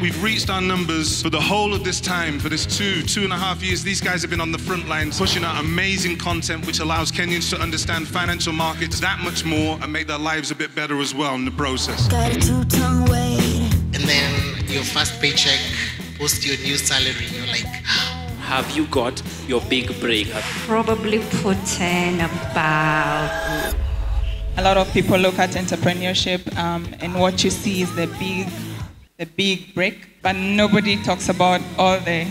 We've reached our numbers for the whole of this time, for this two, two and a half years. These guys have been on the front lines pushing out amazing content which allows Kenyans to understand financial markets that much more and make their lives a bit better as well in the process. Got a two-tongue weight. and then your first paycheck, post your new salary, you're like, Have you got your big break? probably put in about A lot of people look at entrepreneurship um, and what you see is the big, the big break, but nobody talks about all the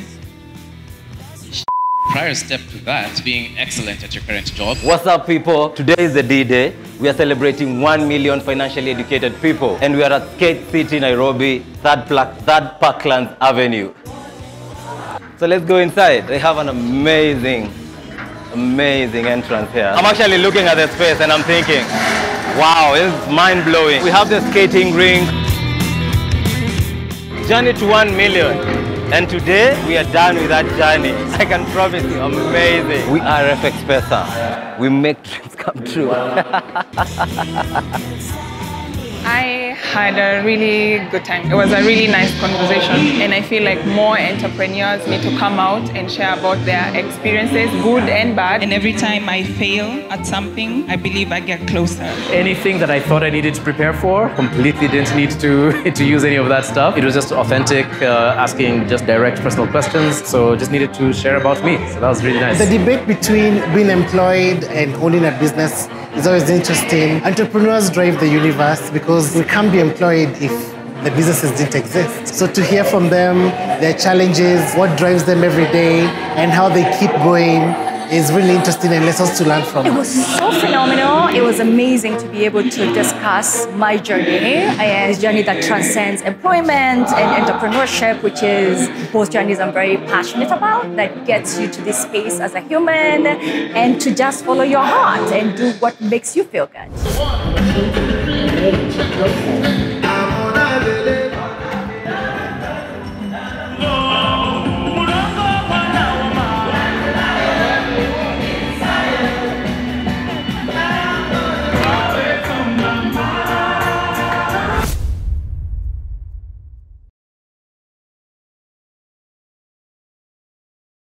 prior step to that, being excellent at your current job. What's up, people? Today is the D-Day. We are celebrating 1 million financially educated people, and we are at Skate City, Nairobi, third, Pla- third Parklands Avenue. So let's go inside. They have an amazing, amazing entrance here. I'm actually looking at the space and I'm thinking, wow, it's mind blowing. We have the skating rink. Journey to 1 million. And today we are done with that journey. I can promise you, amazing. We are FX Pesa. We make dreams come true. I had a really good time. It was a really nice conversation, and I feel like more entrepreneurs need to come out and share about their experiences, good and bad. And every time I fail at something, I believe I get closer. anything that I thought I needed to prepare for, completely didn't need to, to use any of that stuff. It was just authentic, uh, asking just direct personal questions. So just needed to share about me. So that was really nice. The debate between being employed and owning a business is always interesting. Entrepreneurs drive the universe because we can't be employed if the businesses didn't exist. So to hear from them, their challenges, what drives them every day, and how they keep going is really interesting and lessons to learn from. It was so phenomenal. It was amazing to be able to discuss my journey, a journey that transcends employment and entrepreneurship, which is both journeys I'm very passionate about, that gets you to this space as a human and to just follow your heart and do what makes you feel good.